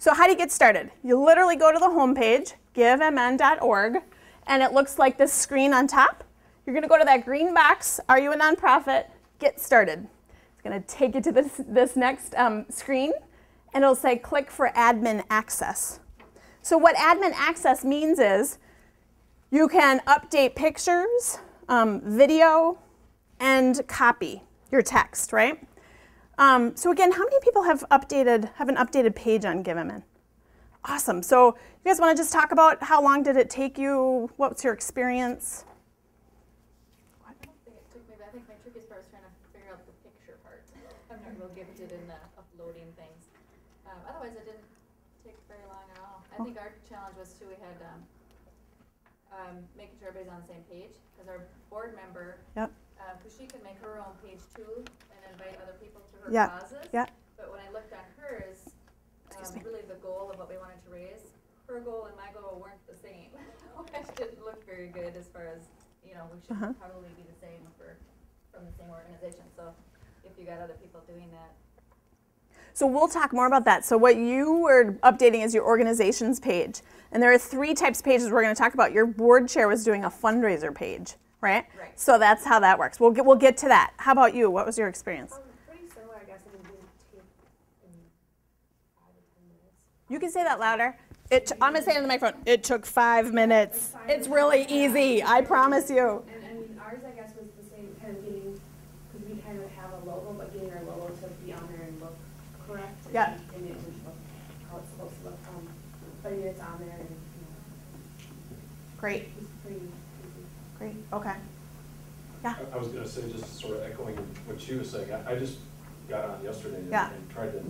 So how do you get started? You literally go to the homepage, givemn.org, and it looks like this screen on top. You're going to go to that green box, Are You a Nonprofit? Get started. It's going to take you to this, this next um, screen, and it'll say click for admin access. So what admin access means is you can update pictures, um, video, and copy your text, right? Um, so again, how many people have updated have an updated page on GiveMN? Awesome. So you guys want to just talk about how long did it take you? What's your experience? I don't think it took me, but I think my trickiest part was trying to figure out the picture part. I'm not real gifted in the uploading things. Um, otherwise, it didn't take very long at all. I think our challenge was too, we had, um, um, making sure everybody's on the same page, because our board member, Yep. Uh, cause she can make her own page too, and invite other people to her Yeah, causes. yeah. But when I looked on hers, um, really the goal of what we wanted to raise, her goal and my goal weren't the same. Which didn't look very good as far as, you know, we should Uh-huh. probably be the same if we're from the same organization. So if you got other people doing that, So we'll talk more about that. So what you were updating is your organization's page. And there are three types of pages we're going to talk about. Your board chair was doing a fundraiser page, right? Right. So that's how that works. We'll get, we'll get to that. How about you? What was your experience? Um, pretty similar, I guess, and it didn't take five to ten minutes. You can say that louder. It t- I'm going to say it in the microphone. It took five minutes. It's really easy. I promise you. And I mean, ours, I guess, was the same, kind of getting, because we kind of have a logo, but getting our logo to be on there and look correct. and- Yeah. And it would look how it's supposed to look, um, but it's on there and, you know, Great. it's pretty. Great. Okay. Yeah. I I was gonna say, just sort of echoing what she was saying, I, I just got on yesterday and Yeah. and tried to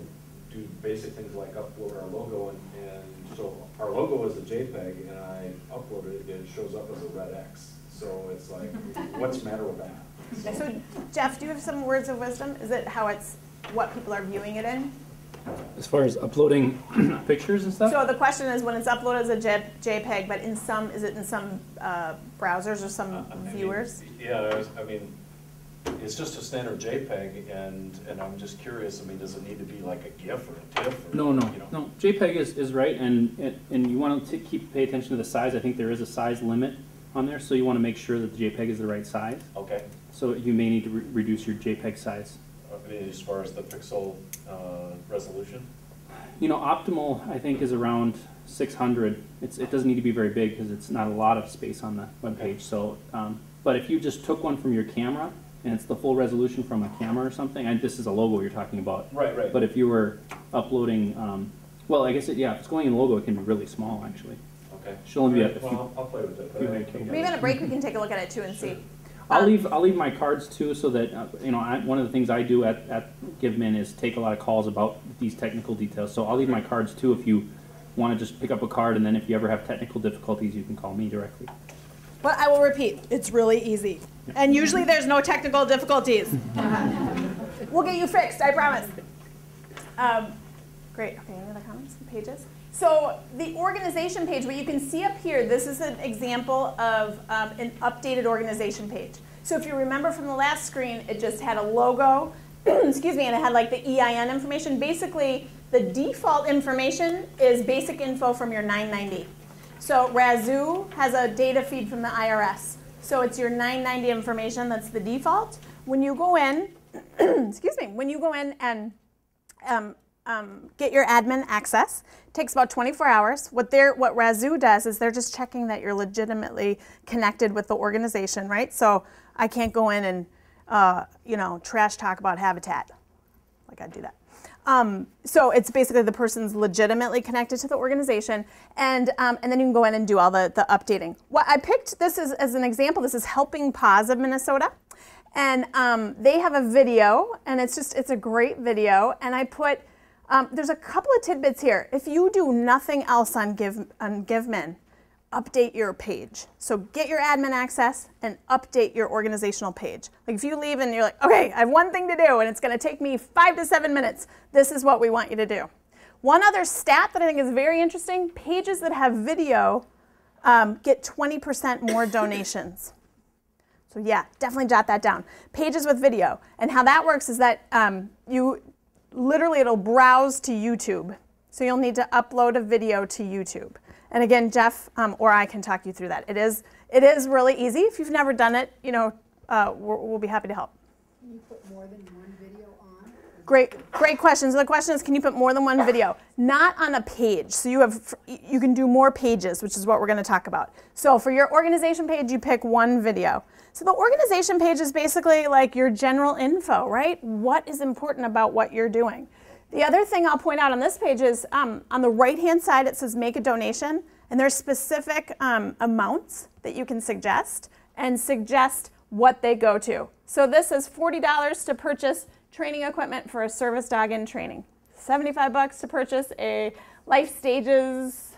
do basic things like upload our logo, and, and so our logo is a JPEG, and I uploaded it, and it shows up as a red X. So it's like, what's the matter with that? So Jeff, do you have some words of wisdom? Is it how it's what people are viewing it in? As far as uploading pictures and stuff? So the question is, when it's uploaded as a J- JPEG, but in some, is it in some uh, browsers or some I mean, viewers? Yeah, I was- I mean, it's just a standard JPEG, and, and I'm just curious, I mean, does it need to be like a GIF or a TIFF? or, No, no, you know? no. JPEG is, is right, and, and- and you want to keep, pay attention to the size. I think there is a size limit on there, so you want to make sure that the JPEG is the right size. Okay, So you may need to re- reduce your JPEG size. I mean, as far as the pixel uh, resolution? You know, optimal, I think, is around six hundred. It's, it doesn't need to be very big, because it's not a lot of space on the webpage, so, um, but if you just took one from your camera, and it's the full resolution from a camera or something, and this is a logo you're talking about, Right, right. But if you were uploading, um, well, I guess, it- yeah, if it's going in logo, it can be really small, actually. Okay. Should only be a- Alright, a few- Well, I'll play with it. but few Maybe in a break we can take a look at it too and see. I'll Um, leave, I'll leave my cards too, so that, uh, you know, I, one of the things I do at, at GiveMN is take a lot of calls about these technical details. So I'll leave my cards too if you wanna just pick up a card, and then if you ever have technical difficulties, you can call me directly. But I will repeat, it's really easy. And usually there's no technical difficulties. we'll get you fixed, I promise. Um, great. Okay, any other comments? Pages? So the organization page, what you can see up here, this is an example of um, an updated organization page. So if you remember from the last screen, it just had a logo, excuse me, and it had like the EIN information. Basically, the default information is basic info from your 990. So Razoo has a data feed from the IRS. So it's your 990 information that's the default. When you go in, excuse me, when you go in and um, um, get your admin access, it takes about 24 hours. What they're, what Razoo does is they're just checking that you're legitimately connected with the organization, right? So I can't go in and, uh, you know, trash talk about Habitat. Like I'd do that. Um, so it's basically the person's legitimately connected to the organization, and um, and then you can go in and do all the, the updating. What I picked this is as an example. This is Helping Paws of Minnesota, and um, they have a video, and it's just it's a great video. And I put um, there's a couple of tidbits here. If you do nothing else on Give on GiveMN, update your page. So get your admin access and update your organizational page. Like if you leave and you're like, okay, I have one thing to do and it's going to take me five to seven minutes, this is what we want you to do. One other stat that I think is very interesting pages that have video um, get 20% more donations. So yeah, definitely jot that down. Pages with video. And how that works is that um, you literally it'll browse to YouTube. So you'll need to upload a video to YouTube. And again, Jeff um, or I can talk you through that. It is it is really easy. If you've never done it, you know, uh, we'll be happy to help. Can you put more than one video on? Great, great question. So the question is, can you put more than one video? Not on a page. So you have, you can do more pages, which is what we're going to talk about. So for your organization page, you pick one video. So the organization page is basically like your general info, right? What is important about what you're doing. The other thing I'll point out on this page is um, on the right-hand side, it says make a donation, and there's specific um, amounts that you can suggest and suggest what they go to. So this is $40 to purchase training equipment for a service dog in training. 75 bucks to purchase a life stages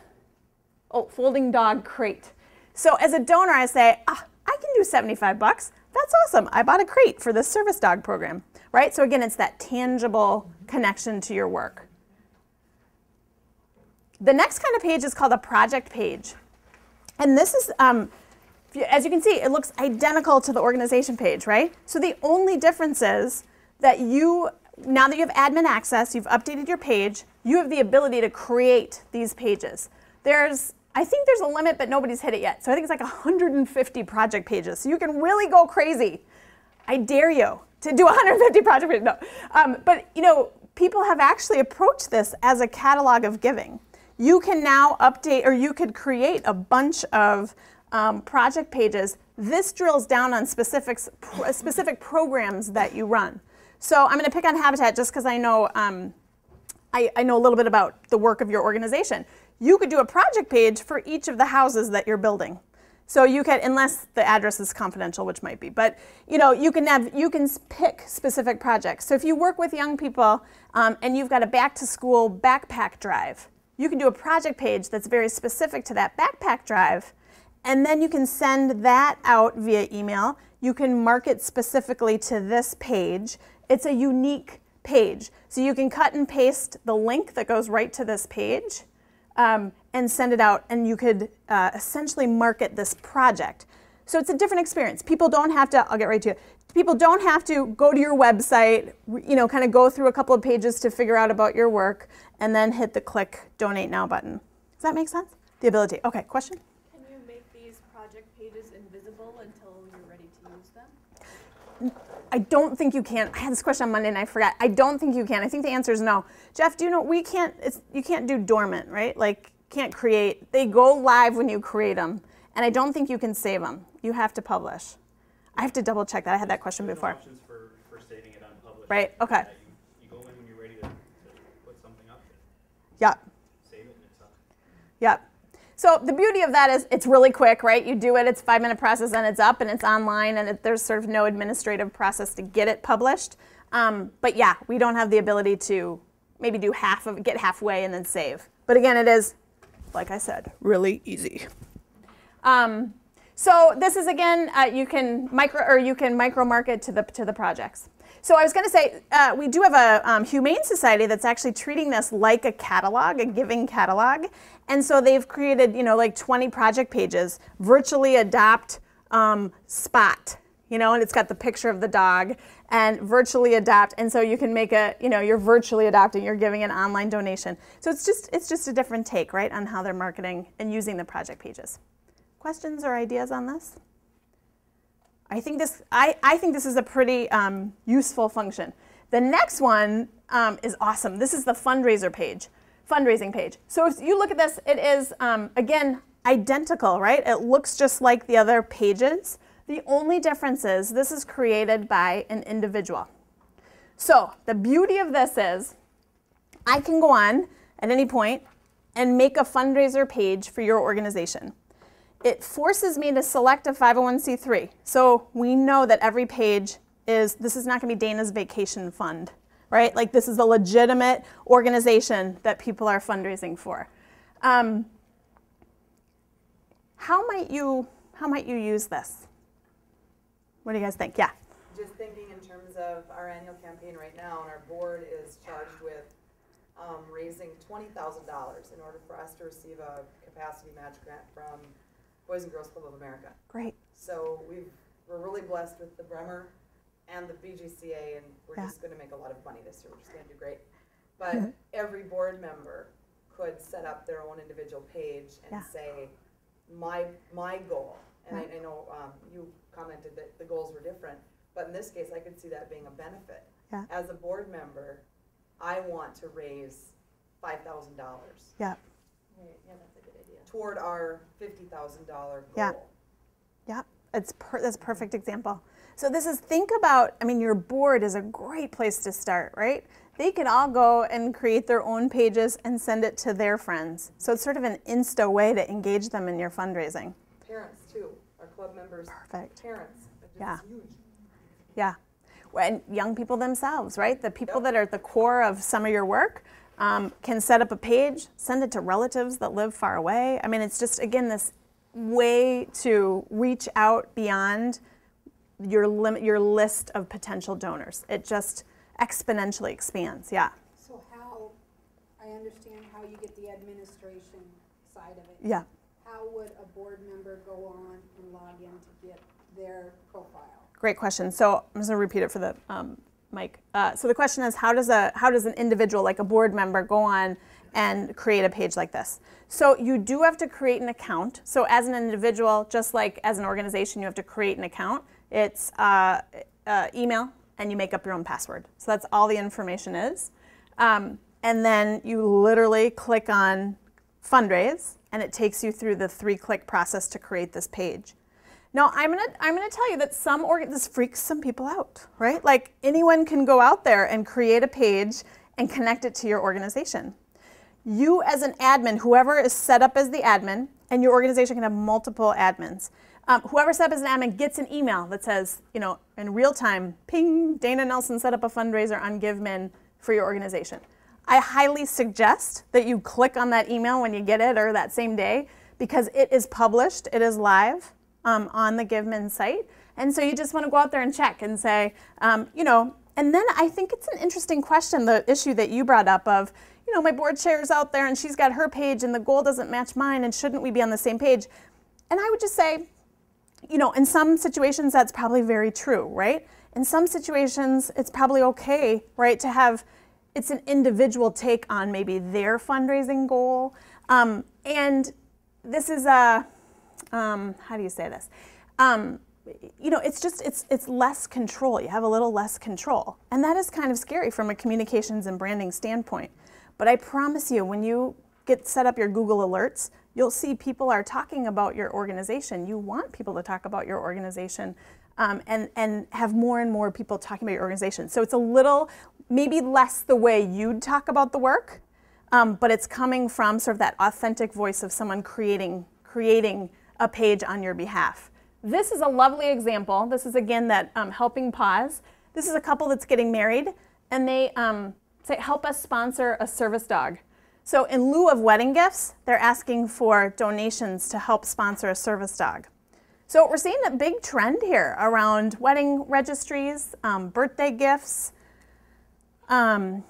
oh, folding dog crate. So as a donor, I say, ah, I can do 75 bucks. That's awesome. I bought a crate for this service dog program, right? So again, it's that tangible connection to your work. The next kind of page is called a project page. And this is, um, as you can see, it looks identical to the organization page, right? So the only difference is that you, now that you have admin access, you've updated your page, you have the ability to create these pages. There's, I think there's a limit, but nobody's hit it yet. So I think it's like 150 project pages. So you can really go crazy. I dare you to do 150 project pages. No, um, but you know, people have actually approached this as a catalog of giving you can now update or you could create a bunch of um, project pages. This drills down on specific, specific programs that you run. So I'm going to pick on Habitat just because I know um, I, I know a little bit about the work of your organization. You could do a project page for each of the houses that you're building. So you can, unless the address is confidential, which might be, but you know, you can have, you can pick specific projects. So if you work with young people um, and you've got a back to school backpack drive, you can do a project page that's very specific to that backpack drive, and then you can send that out via email. You can mark it specifically to this page. It's a unique page. So you can cut and paste the link that goes right to this page um, and send it out, and you could uh, essentially market this project. So it's a different experience. People don't have to, I'll get right to it people don't have to go to your website, you know, kind of go through a couple of pages to figure out about your work and then hit the click donate now button. Does that make sense? The ability. Okay, question? Can you make these project pages invisible until you're ready to use them? I don't think you can. I had this question on Monday and I forgot. I don't think you can. I think the answer is no. Jeff, do you know we can't? It's, you can't do dormant, right? Like can't create. They go live when you create them, and I don't think you can save them. You have to publish. I have to double check that. I had that question There's before. options for, for saving it unpublished. Right, okay. Yeah, You, you go in when you're ready to, to put something up, Yep. So the beauty of that is it's really quick, right? You do it, it's five minute process and it's up and it's online and it, there's sort of no administrative process to get it published. Um, but yeah, we don't have the ability to maybe do half of it, get halfway and then save. But again, it is, like I said, really easy. Um, so this is again, uh, you can micro or you can micro market to the to the projects. So I was going to say uh, we do have a um, humane society that's actually treating this like a catalog, a giving catalog, and so they've created you know like 20 project pages, virtually adopt um, spot, you know, and it's got the picture of the dog and virtually adopt, and so you can make a you know you're virtually adopting, you're giving an online donation. So it's just it's just a different take, right, on how they're marketing and using the project pages. Questions or ideas on this? I think this, I, I think this is a pretty um, useful function. The next one um, is awesome. This is the fundraiser page, fundraising page. So if you look at this, it is, um, again, identical, right? It looks just like the other pages. The only difference is this is created by an individual. So the beauty of this is I can go on at any point and make a fundraiser page for your organization it forces me to select a 501c3. So we know that every page is, this is not going to be Dana's vacation fund, right? Like this is a legitimate organization that people are fundraising for. Um, how might you, how might you use this? What do you guys think? Yeah. Just thinking in terms of our annual campaign right now, and our board is charged with um, raising twenty thousand dollars in order for us to receive a capacity match grant from Boys and Girls Club of America. Great. So we've, we're really blessed with the Bremer and the BGCA, and we're Yeah. just going to make a lot of money this year. We're just going to do great. But every board member could set up their own individual page Yeah. and say, my, my goal. And I, Right. I know, um, you commented that the goals were different, but in this case, I could see that being a benefit. Yeah. As a board member, I want to raise five thousand dollars Yeah. Right, yeah, that's a good idea. toward our fifty thousand dollar Yeah. goal. Yeah, it's per- that's a perfect example. So this is think about. I mean, your board is a great place to start, right? They can all go and create their own pages and send it to their friends. So it's sort of an insta way to engage them in your fundraising. Parents too, our club members, Perfect. parents, Yeah. huge. Yeah, and young people themselves, right? The people Yep. that are at the core of some of your work um, can set up a page, send it to relatives that live far away. I mean, it's just again this way to reach out beyond your limit, your list of potential donors. It just exponentially expands. Yeah, So how, I understand how you get the administration side of it. yeah. How would a board member go on and log in to get their profile? Great question. So I'm just going to repeat it for the um, mic. Uh, so the question is, how does a how does an individual, like a board member, go on and create a page like this? So you do have to create an account. So as an individual, just like as an organization, you have to create an account. It's uh, uh, email, and you make up your own password. So that's all the information is. Um, and then you literally click on fundraise, and it takes you through the three-click process to create this page. Now, I'm gonna I'm gonna tell you that some organ this freaks some people out, right? Like anyone can go out there and create a page and connect it to your organization. You as an admin, whoever is set up as the admin, and your organization can have multiple admins. Um, whoever set up as an admin gets an email that says, you know, in real time, ping, Dana Nelson set up a fundraiser on GiveMN for your organization. I highly suggest that you click on that email when you get it or that same day because it is published, it is live um, on the GiveMN site. And so you just want to go out there and check and say, um, you know, and then I think it's an interesting question, the issue that you brought up of, you know, my board chair's out there and she's got her page and the goal doesn't match mine and shouldn't we be on the same page? And I would just say, you know, in some situations that's probably very true, right? In some situations it's probably okay, right, to have it's an individual take on maybe their fundraising goal. Um, and this is a, um, how do you say this? Um, you know, it's just it's it's less control. You have a little less control, and that is kind of scary from a communications and branding standpoint. But I promise you, when you get set up your Google alerts, you'll see people are talking about your organization. You want people to talk about your organization, um, and and have more and more people talking about your organization. So it's a little maybe less the way you'd talk about the work, um, but it's coming from sort of that authentic voice of someone creating creating a page on your behalf. This is a lovely example. This is again that um, Helping Paws. This is a couple that's getting married, and they um, say, "Help us sponsor a service dog." So in lieu of wedding gifts, they're asking for donations to help sponsor a service dog. So we're seeing a big trend here around wedding registries, um, birthday gifts, um,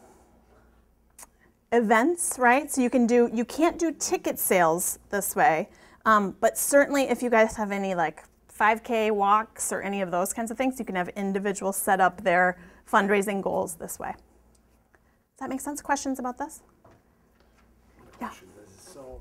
events, right? So you can do, you can't do ticket sales this way, um, but certainly if you guys have any like 5K walks or any of those kinds of things, you can have individuals set up their fundraising goals this way. Does that make sense? Questions about this? Yeah. so,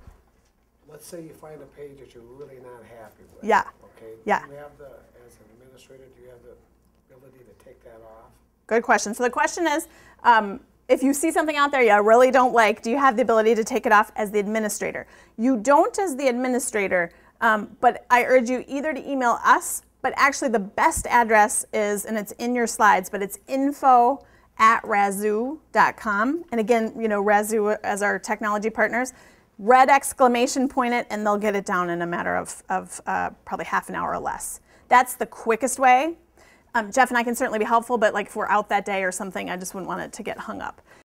let's say you find a page that you're really not happy with. Yeah. Okay? Yeah. Do you have the, as an administrator, do you have the ability to take that off? Good question. So the question is, um, if you see something out there you really don't like, do you have the ability to take it off as the administrator? You don't as the administrator, um, but I urge you either to email us, but actually the best address is, and it's in your slides, but it's info at razoo.com. And again, you know, Razoo as our technology partners, red exclamation point it, and they'll get it down in a matter of, of uh, probably half an hour or less. That's the quickest way. Um, Jeff and I can certainly be helpful, but like if we're out that day or something, I just wouldn't want it to get hung up.